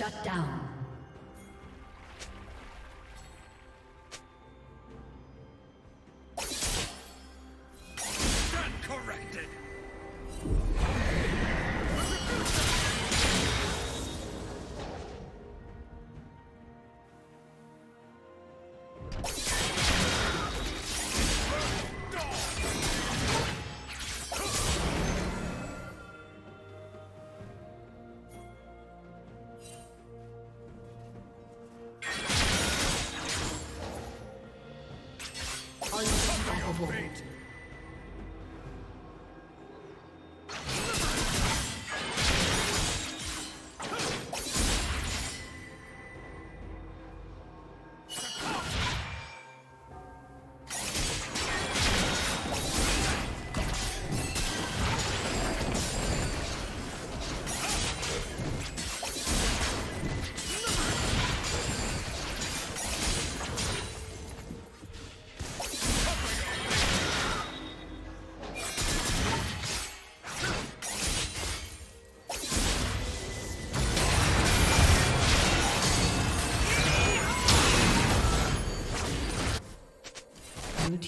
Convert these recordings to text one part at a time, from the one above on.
Shut down.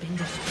Been destroyed.